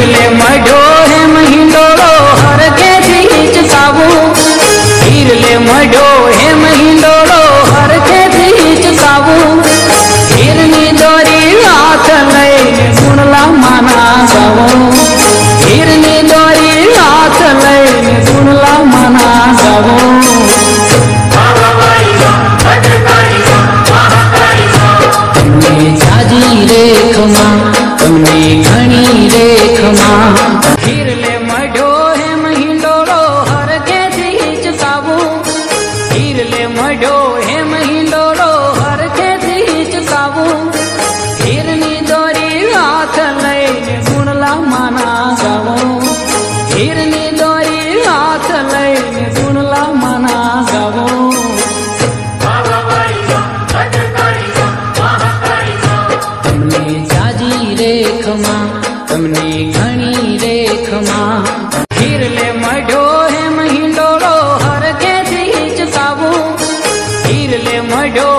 फिरले मडोहे महिंदोड़ो हर के बीच साबू फिरले मडोहे महिंदोड़ो हर के बीच साबू फिरनी दोरी रात लई सुनला माना जाओ फिरनी दोरी रात लई सुनला माना जाओ तुमने घनी देख माँ हिरले मढो मही हिंडोलो हर के धीज काबू हिरले मढो मही हिंडोलो हर के धीज काबू हिरनी दोरी हाथ लईने गुणला माना गावो फिर नी दोरी हाथ लईने गुणला माना जावो। तुमने जाजी रेख તમને ઘણી રેખમાં હીરલે મઢો હે મહિંડોળો હર કે ચકાવું હીરલે મઢો